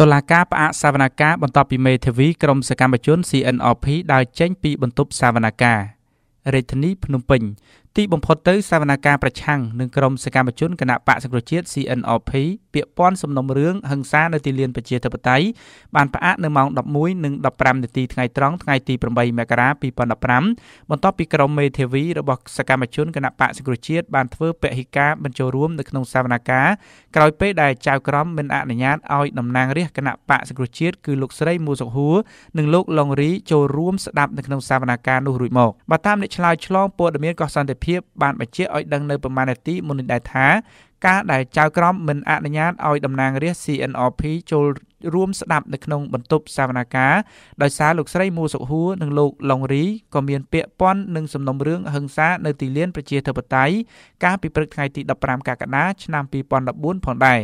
តុលាការផ្អាកសវនកម្មបន្ទាប់ពីមេធាវីក្រុមសកម្មជន CNRP ដើរចេញពីបន្ទប់សវនកម្មរាជធានីភ្នំពេញទីបំផុតទៅសវនកម្មប្រឆាំងនឹងក្រុមសកម្មជនគណៈបកសង្គ្រោះជាតិ CNRP ពាក់ព័ន្ធសំណុំរឿងហិង្សានៅទីលានប្រជាធិបតេយ្យបានផ្អាកនៅម៉ោង11:15នាទីថ្ងៃត្រង់ថ្ងៃទី8មករា2015បន្ទាប់ពីក្រុមមេធាវីរបស់សកម្មជនគណៈបកសង្គ្រោះជាតិបានធ្វើពហិការបញ្ចូលរួមនៅក្នុងសវនកម្មក្រោយពេលដែលចៅក្រមមិនអនុញ្ញាតឲ្យតំណាងរាស្ត្រគណៈបកសង្គ្រោះជាតិគឺលោកស្រីមួសុខហួរនិងលោកឡុងរីចូលរួមស្ដាប់នៅក្នុងសវនកម្មនោះរួចមកបើតាមអ្នកឆ្លើយឆ្លងព័ត៌មានកោះសន្តិភាពបានបញ្ជាក់ឲ្យដឹងនៅប្រមាណនាទីមុននេះដែរថាការដែលចៅក្រមមិនអនុញ្ញាតឲ្យតំណាងរាស្ត្រ CNRP ចូលរួមស្ដាប់នៅក្នុងបន្ទប់សវនាការដោយសារលោកស្រីមូសុខហួរនិងលោកឡុងរីក៏មានពាក្យព័ន្ធនឹងសំណុំរឿងហិង្សានៅទីលានប្រជាធិបតេយ្យកាលពីព្រឹកថ្ងៃទី15កក្កដាឆ្នាំ2014ផងដែរ